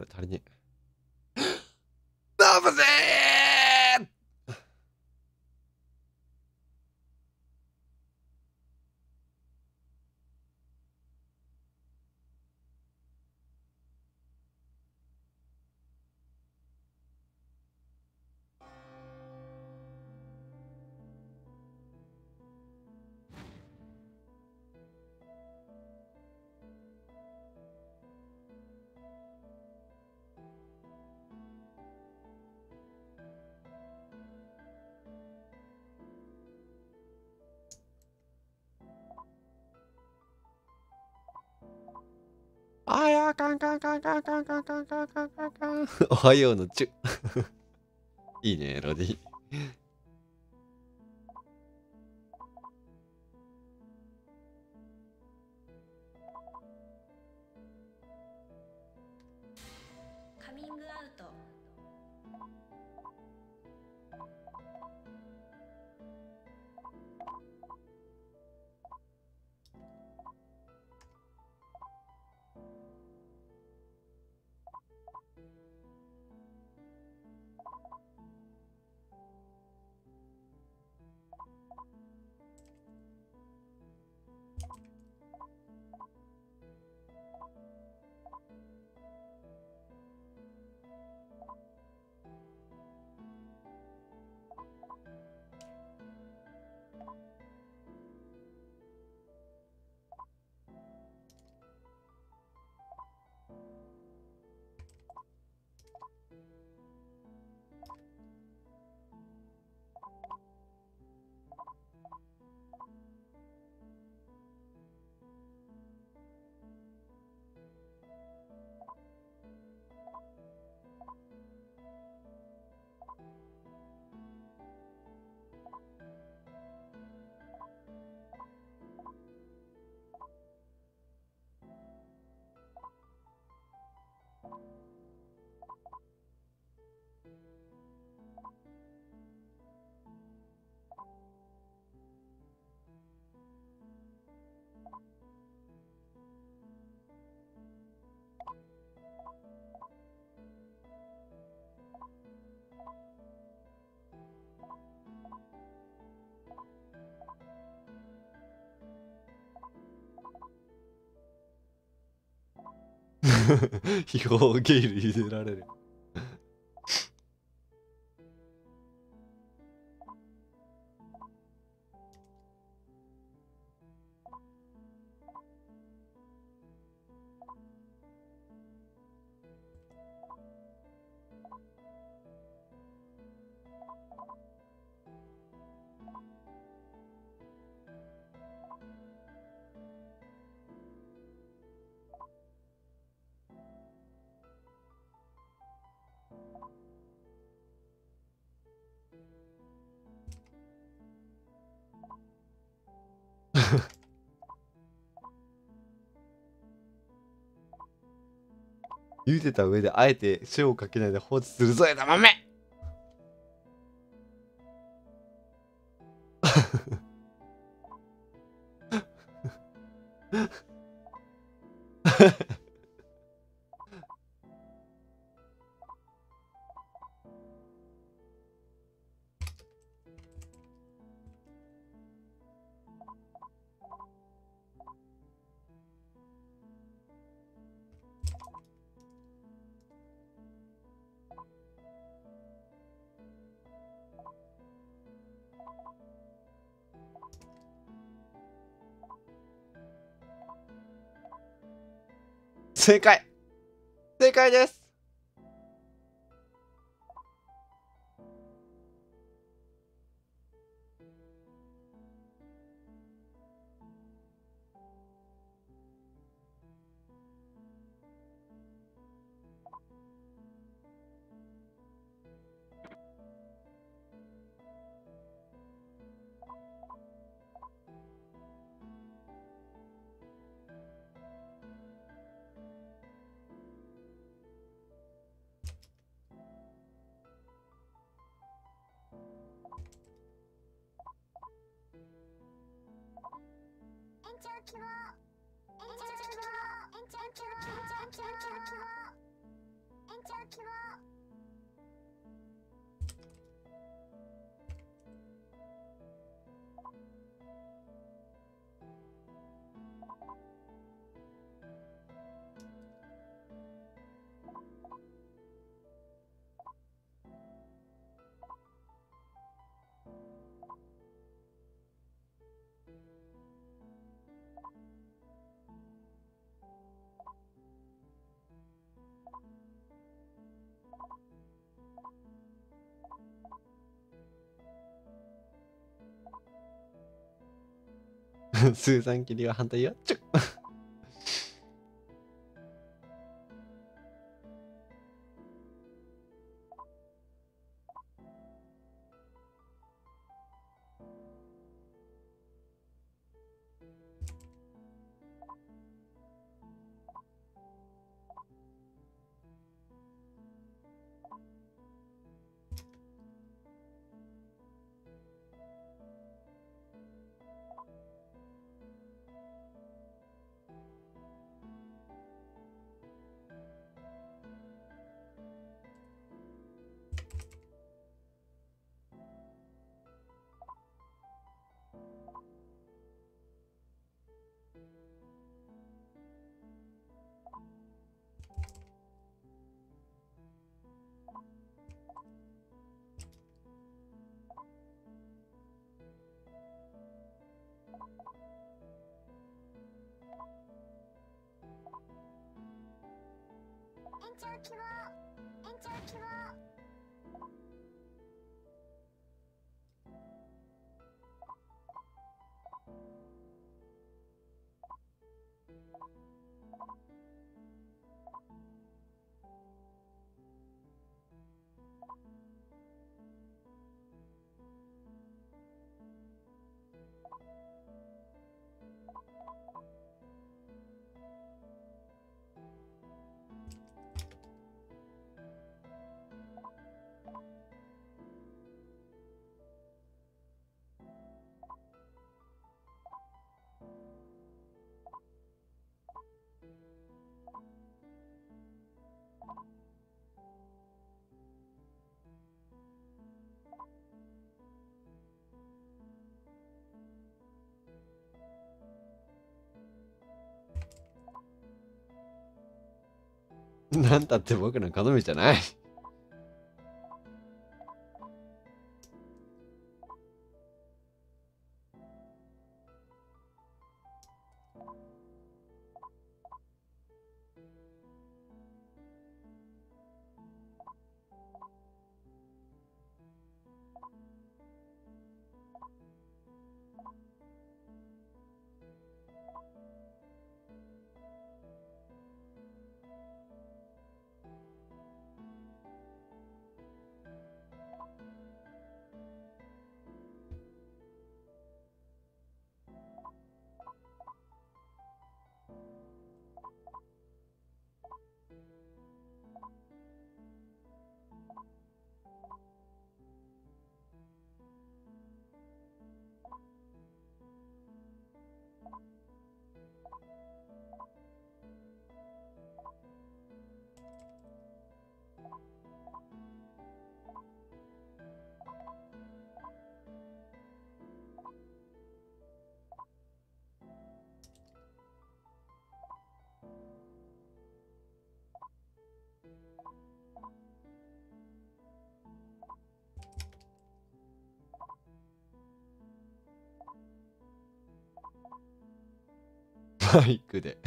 あれ足りねえ。ダブぜー。おはようのちゅいいねロディ秘宝ゲイル入れられる。茹でた上であえて塩をかけないで放置するぞ枝豆。正解。正解です。はスーザン切りは反対よ。ちょ長希望延長希望なんたって僕の好みじゃない。バイクで。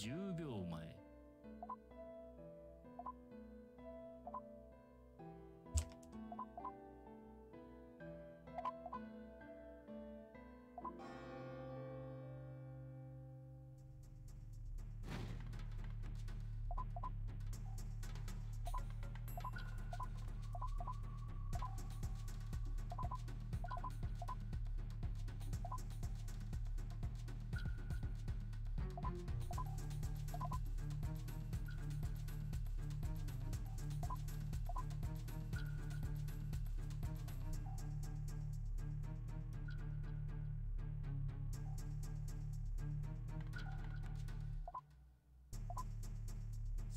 10秒。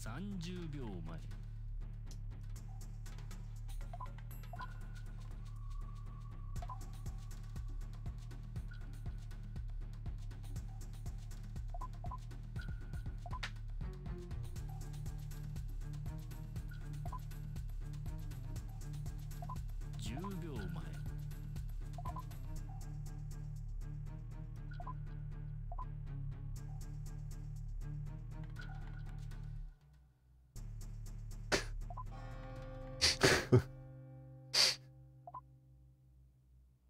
30秒前。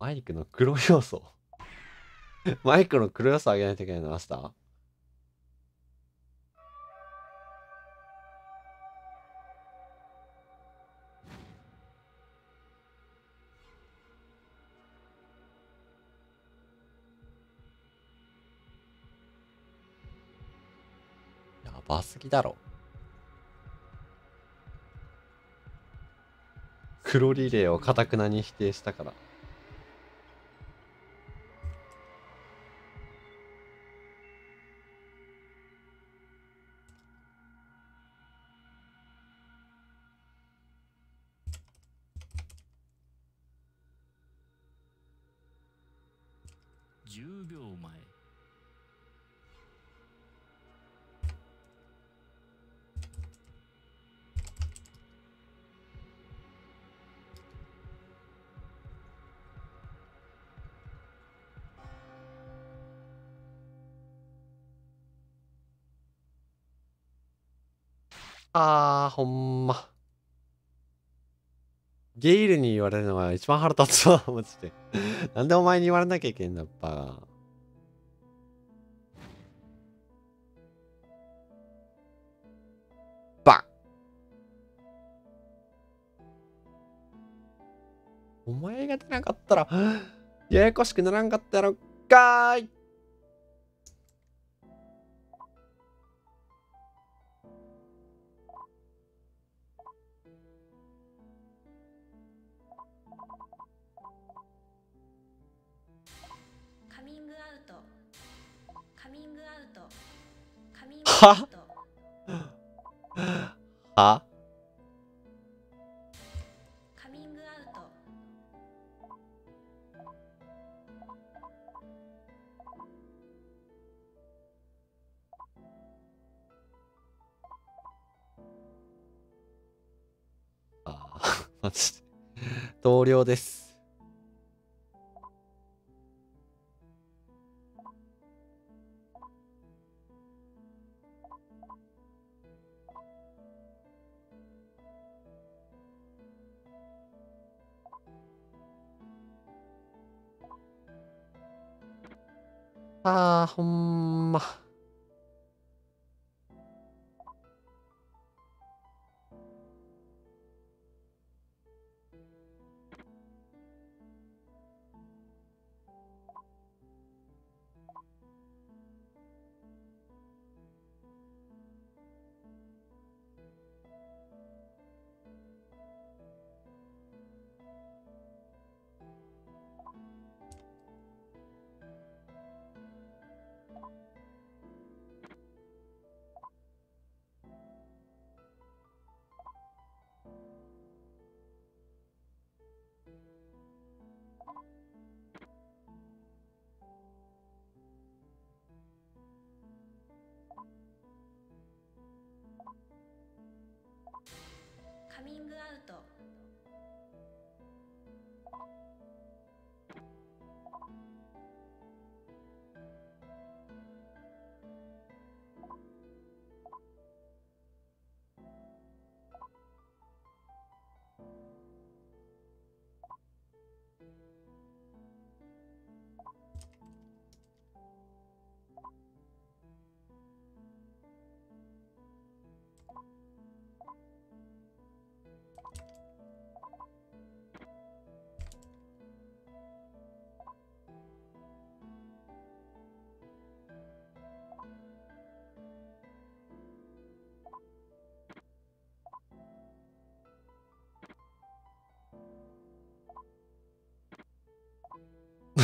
マイクの黒要素。マイクの黒要素上げないといけないのマスター？やばすぎだろ。黒リレーをかたくなに否定したから。ほんま。ゲイルに言われるのが一番腹立つわ、マジで。なんでお前に言われなきゃいけんだ、バカ。バお前が出なかったら、ややこしくならんかったやろかーい。カミングアウトは？カミングアウトあー マジで。同僚です。ほんま。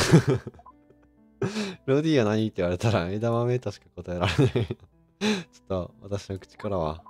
ロディは何って言われたら枝豆としか答えられない。ちょっと私の口からは。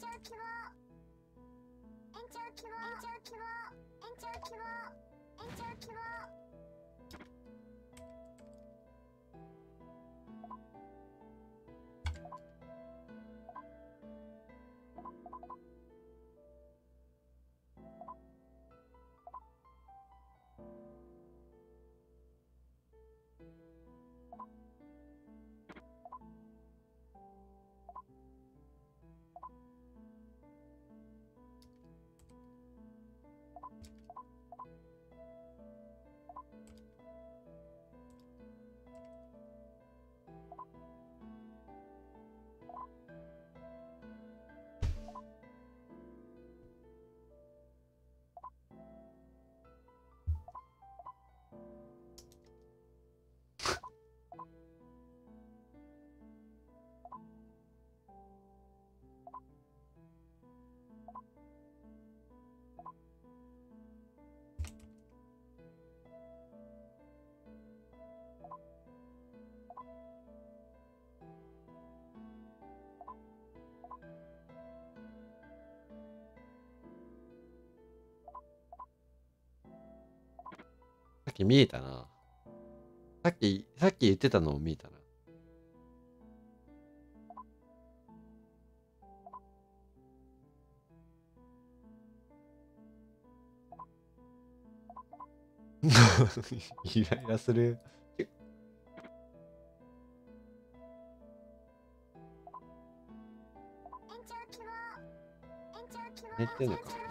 長希望延長希望延長希望延長希望延長希望き見えたな。さっき、さっき言ってたのを見えたな。イライラする。延長希望延長希望寝てんのか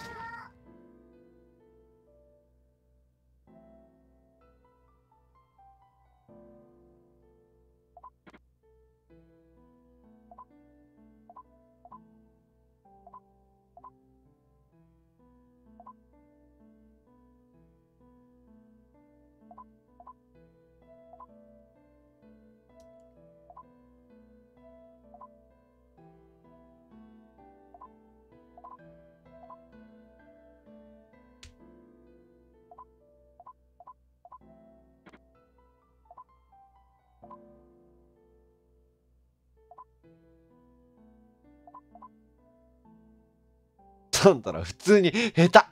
延長希望サンタラ普通に下手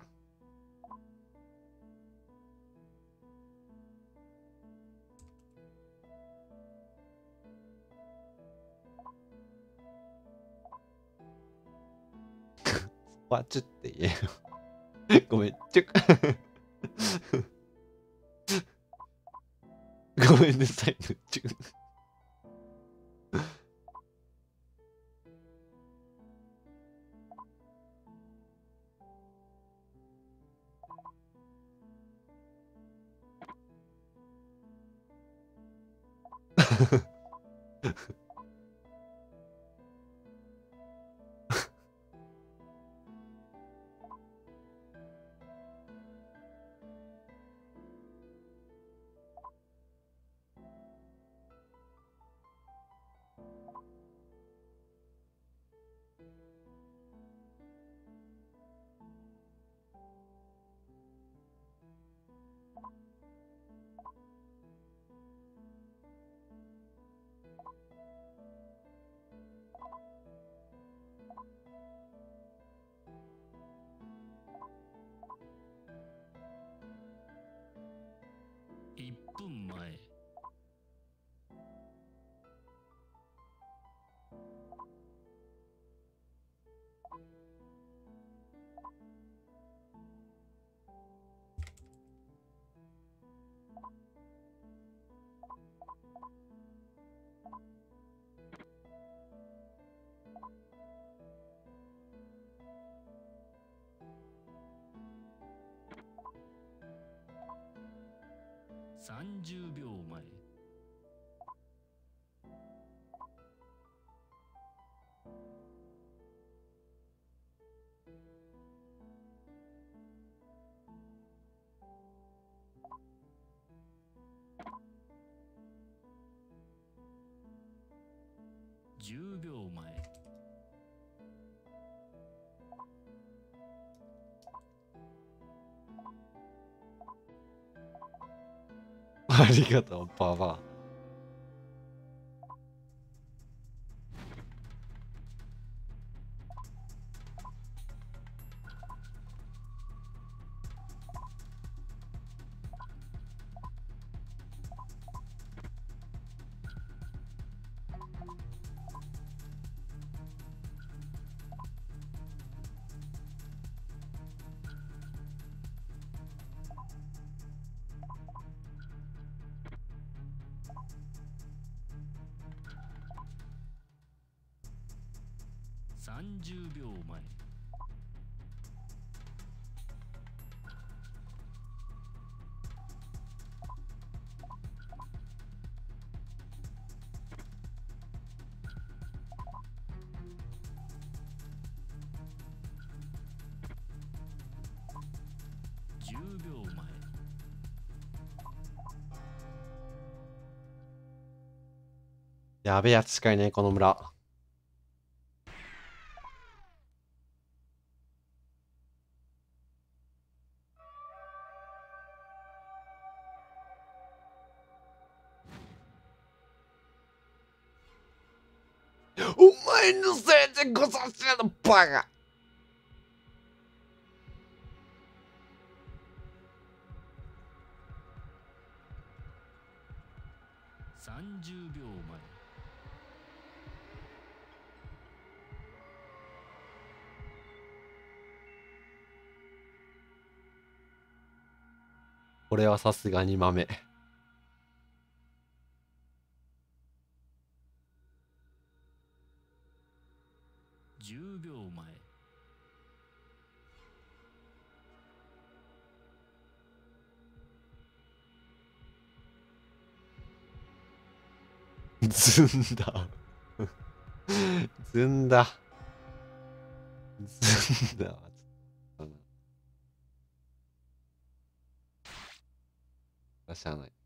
わちゅって言えよ。ごめん、ちゅ。ごめんなさい、ちゅ30秒前。10秒前。りがとう、ババ30 10秒前やべえやつしかいねこの村。これはさすがに豆。10秒前 ずんだ。ずんだ。ずんだわ。し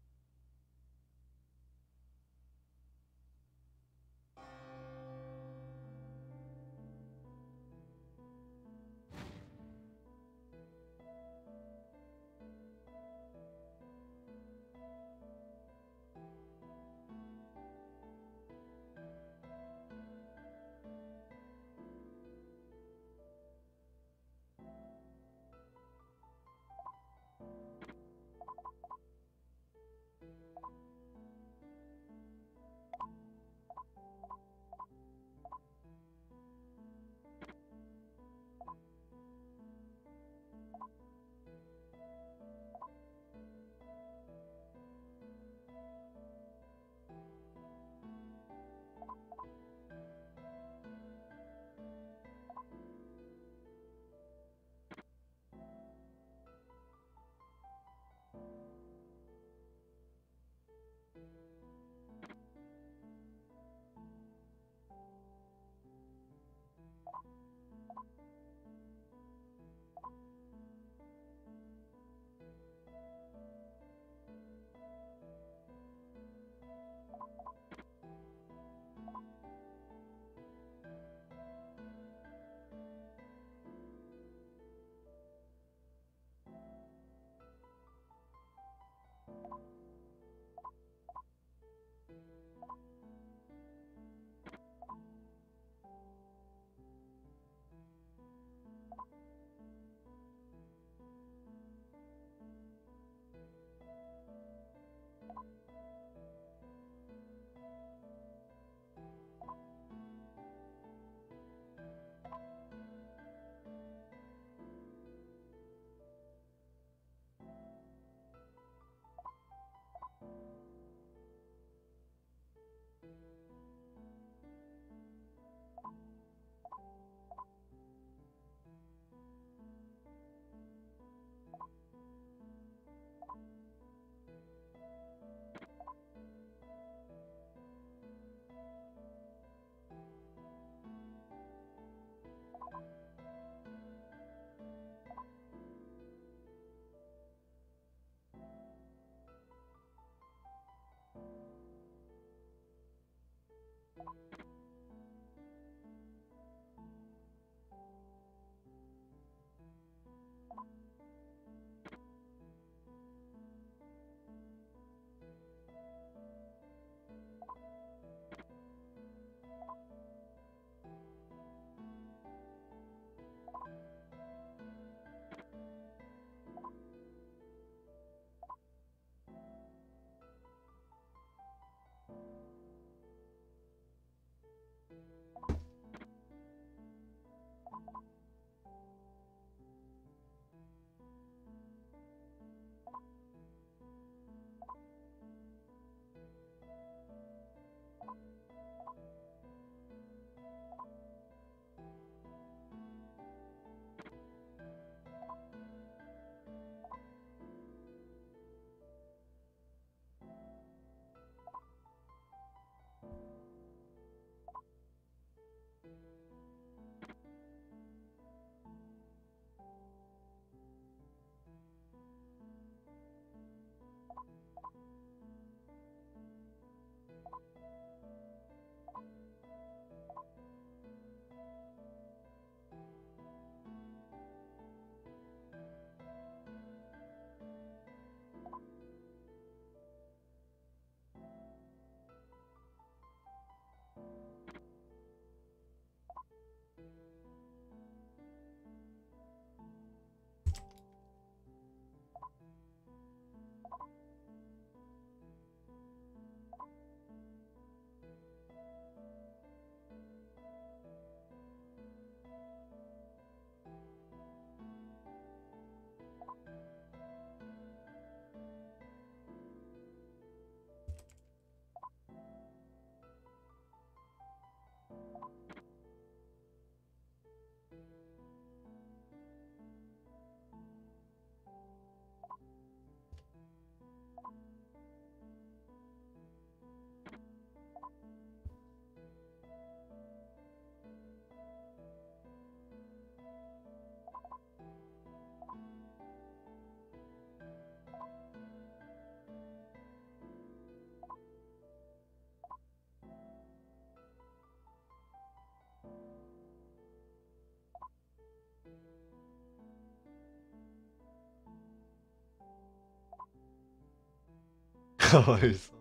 かわいそう。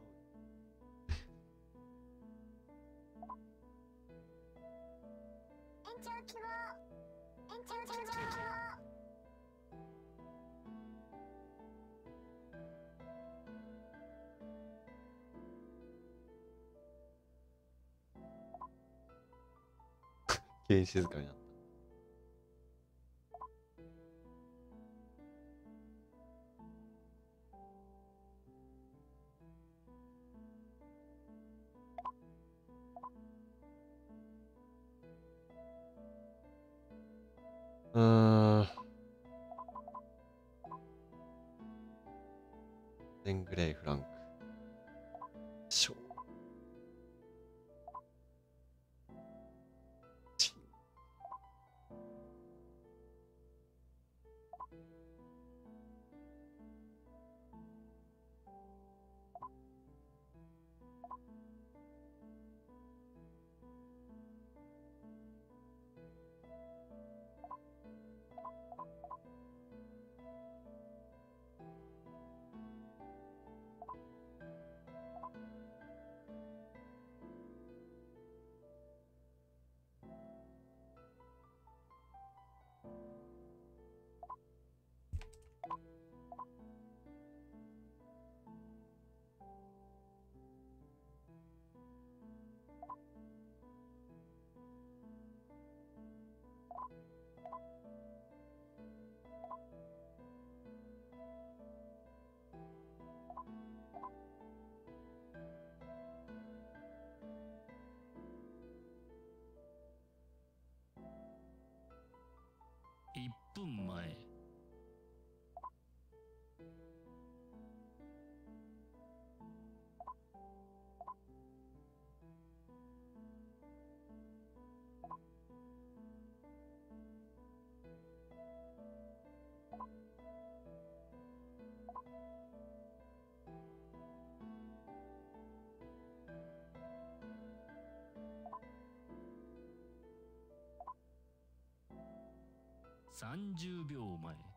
延長希望延長希望急に静かにな。30秒前。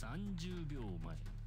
30秒前。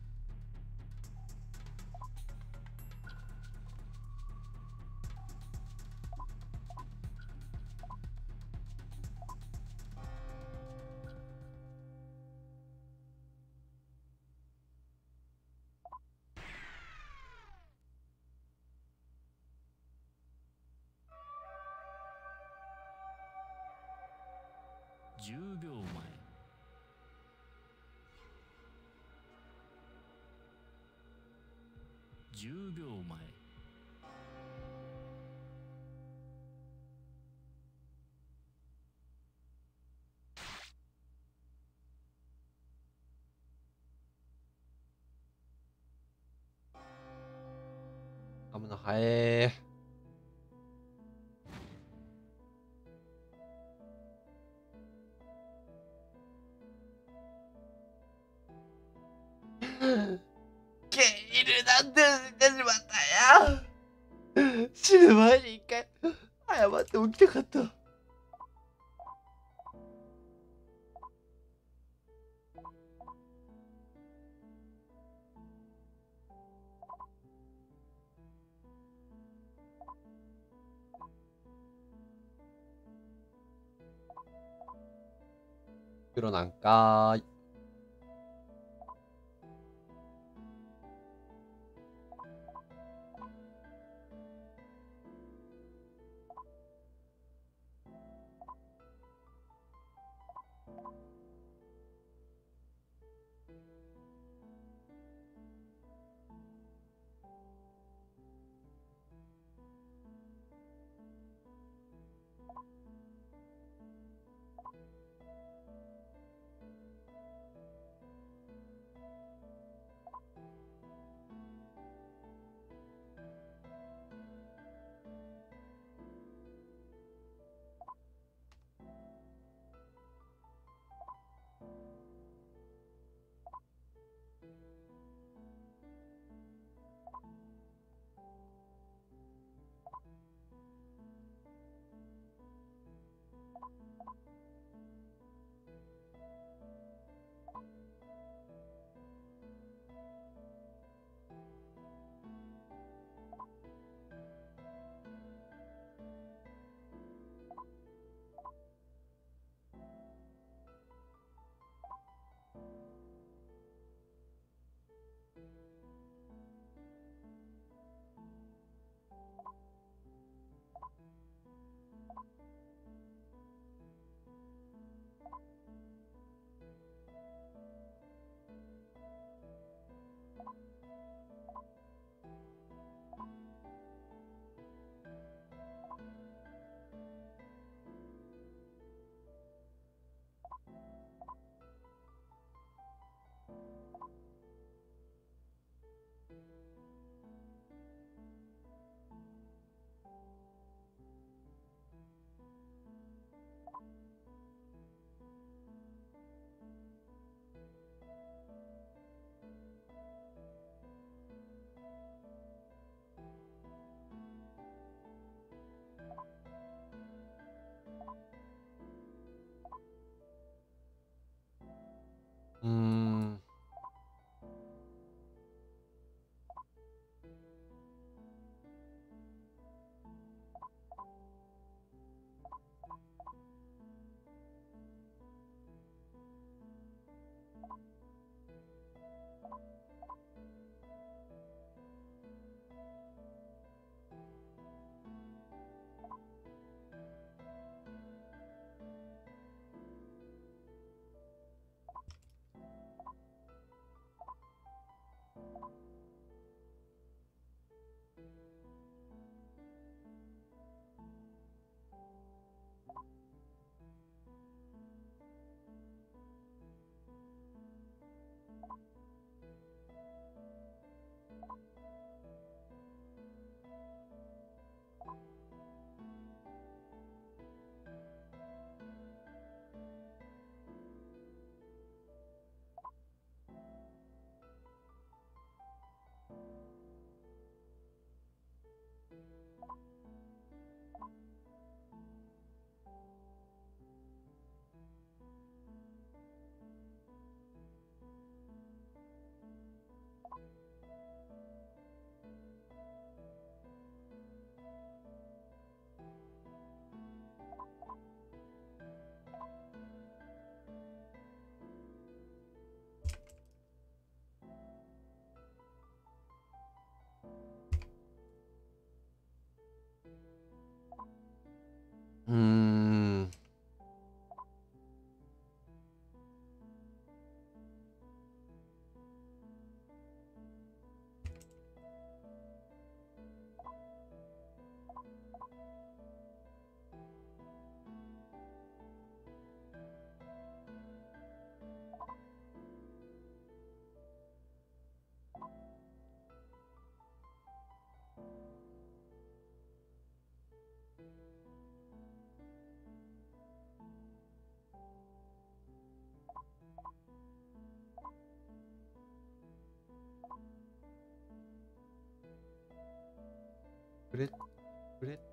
むの早えーケイルなんて死んでしまったんや死ぬ前に一回謝っておきたかった。黒なんかーい。Mm. くれ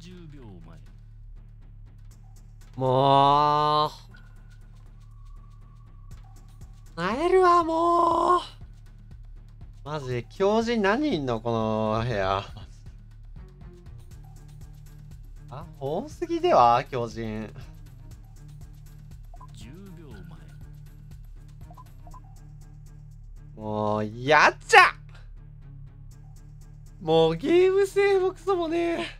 30秒前もう。会えるわ、もう。マジで、狂人何人いんのこの部屋？あ、多すぎでは狂人。10秒前もう、やっちゃもうゲーム性もクソもねえ。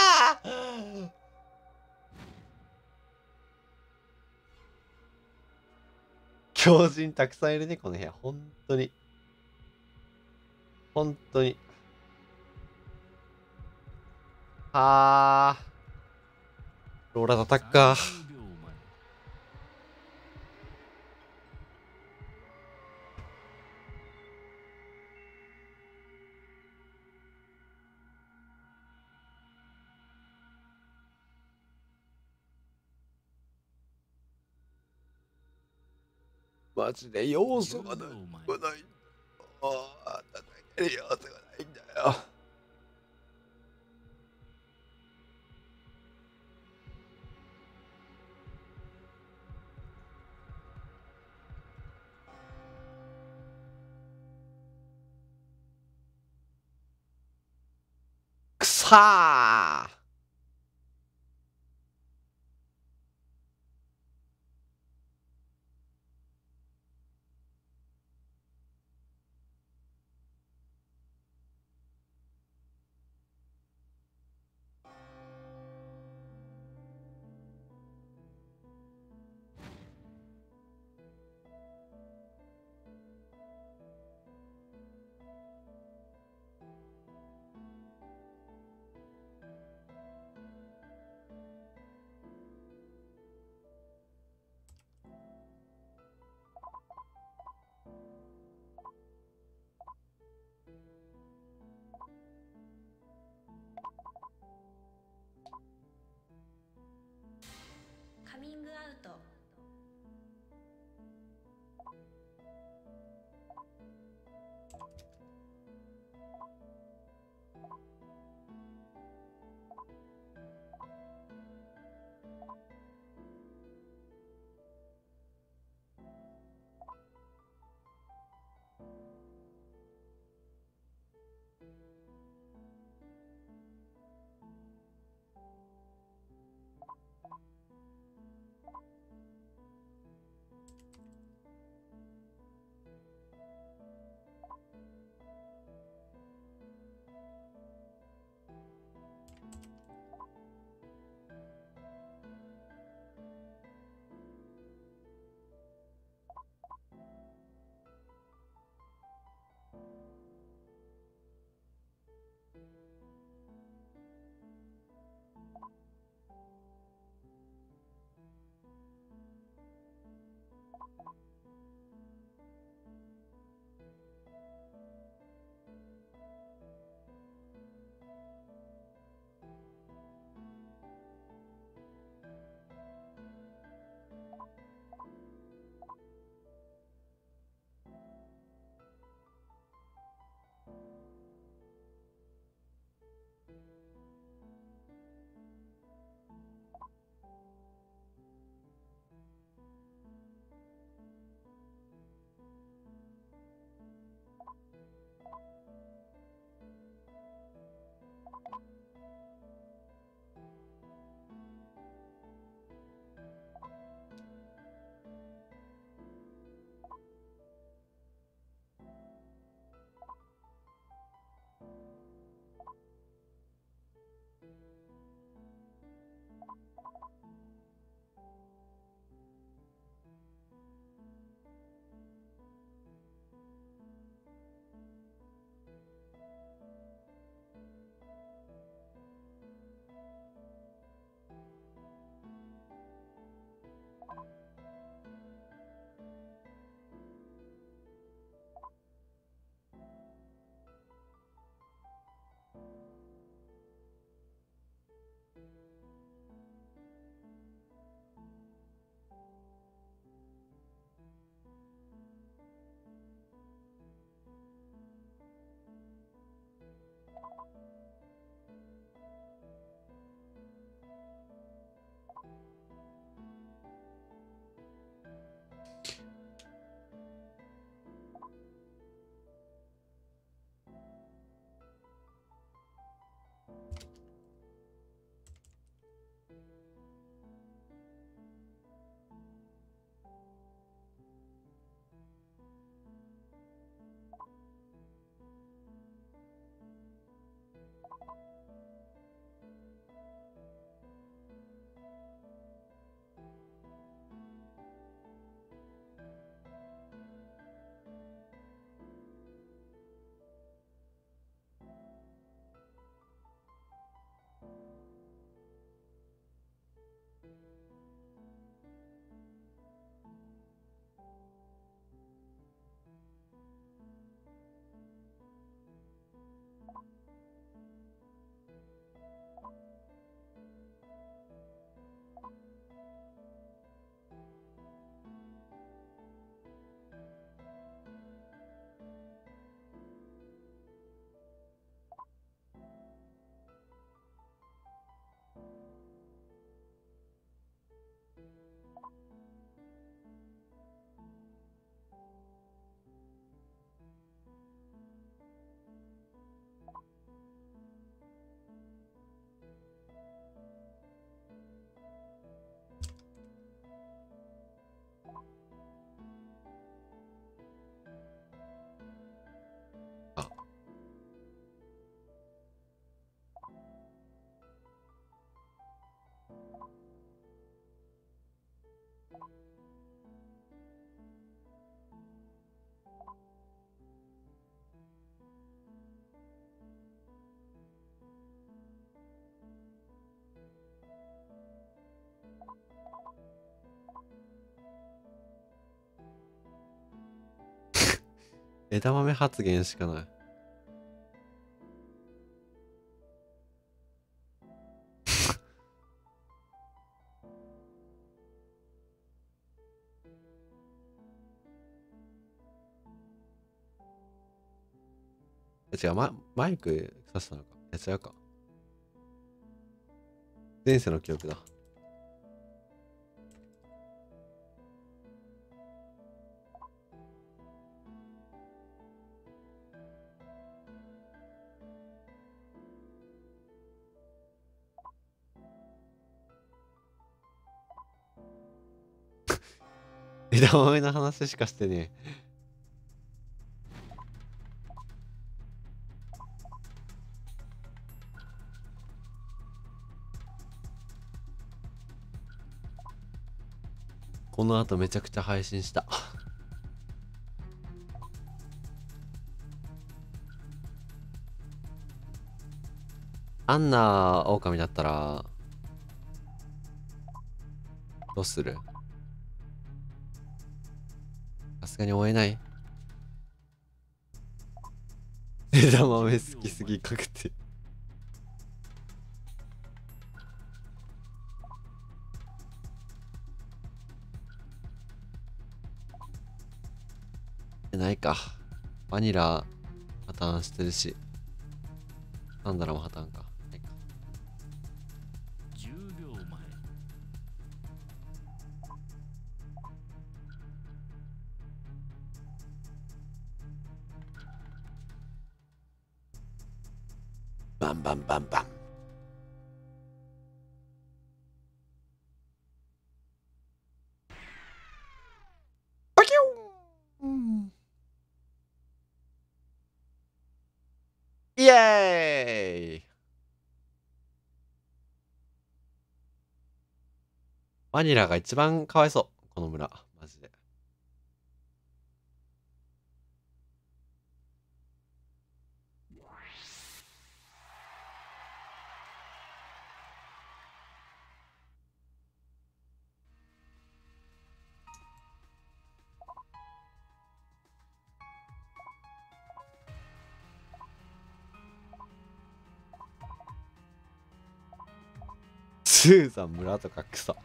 狂人たくさんいるね、この部屋。本当に。本当に。はあ。ローラーのタッカー。マジで要素がない秒前くないんだよ。叩ける要素がないんだよ。くさー枝豆発言しかない。え違う、ママイク刺したのか？いや違うか。前世の記憶だ。枝豆の話しかしてねえ。この後めちゃくちゃ配信した。アンナ狼だったら、どうする？がに追えない 枝豆好きすぎ確定。ないか。バニラ破綻してるし。サンダラも破綻か。バンバンバンバン。バキュンイエーイバニラが一番かわいそう。この村。スーザン村とかクソ。